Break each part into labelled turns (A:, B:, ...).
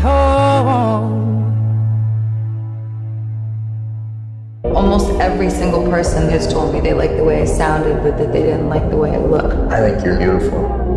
A: take me home.
B: Almost every single person has told me they liked the way I sounded, but that they didn't like the way I look.
C: I think you're beautiful.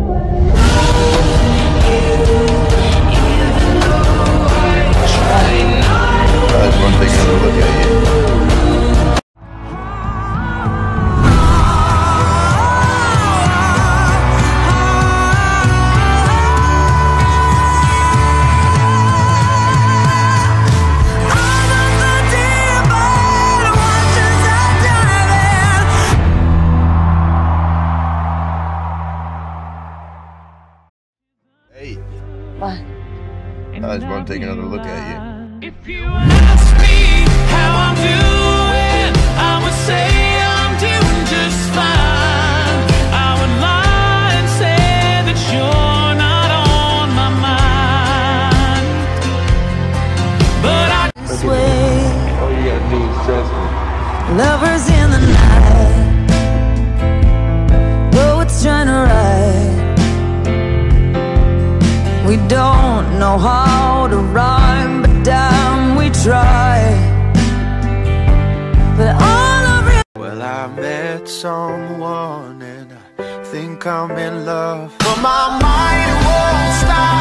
C: I just want to take another look at you.
D: If you ask me how I'm doing, I would say I'm doing just fine. I would lie and say that you're not on my mind. But I
A: This way,
E: All you gotta do is trust me.
A: lovers in the night. Though it's trying to ride, we don't know how to rhyme, but damn, we try. But all of it.
E: Well, I met someone and I think I'm in love. But my mind won't stop.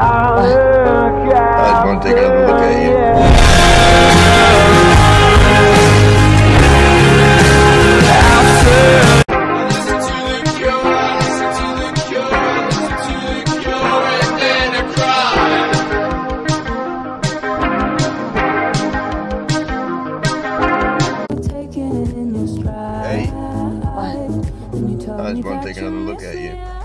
E: I
C: just want to take another look at you.
E: Taking it in your and then a cry Taken the
A: stride.
C: Hey,
A: And you told
C: I
A: me
C: just want
A: that
C: to take
A: you
C: another look
A: miss
C: at you.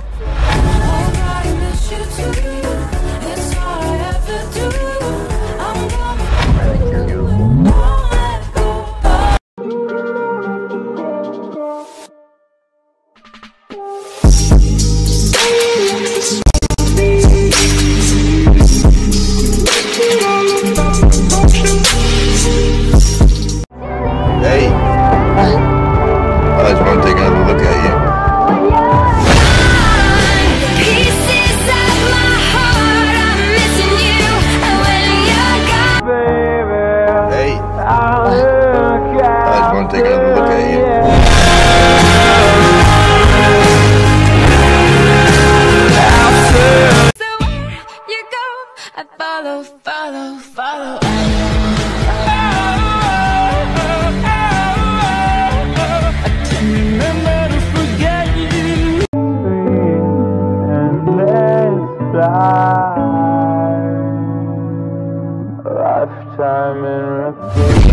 C: Take another look at you.
F: so I follow, follow, follow.
D: remember to forget